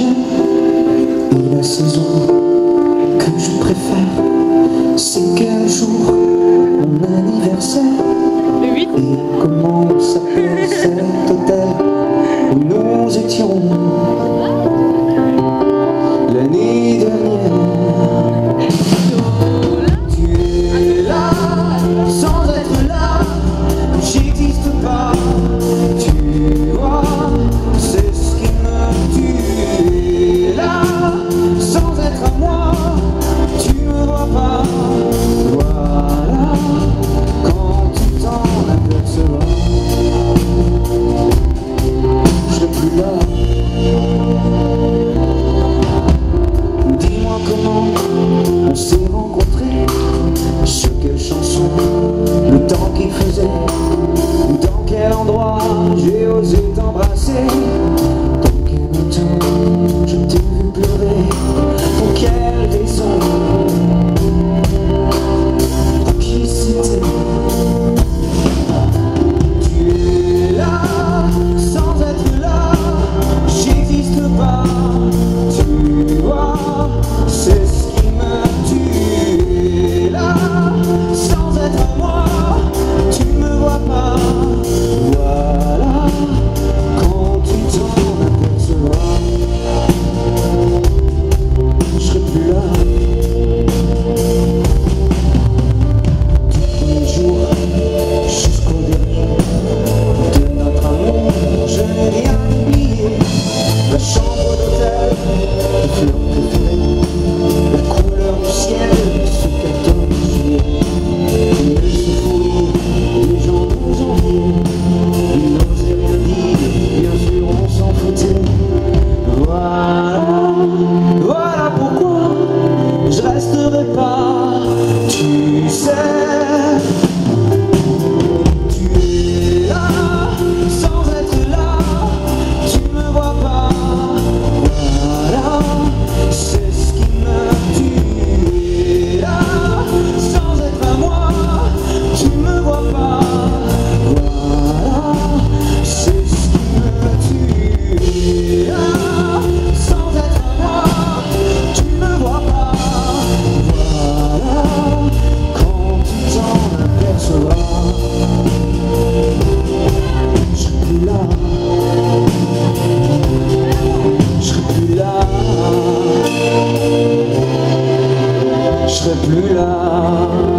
et la saison que je préfère, c'est que don't Je serai plus là. Je serai plus là.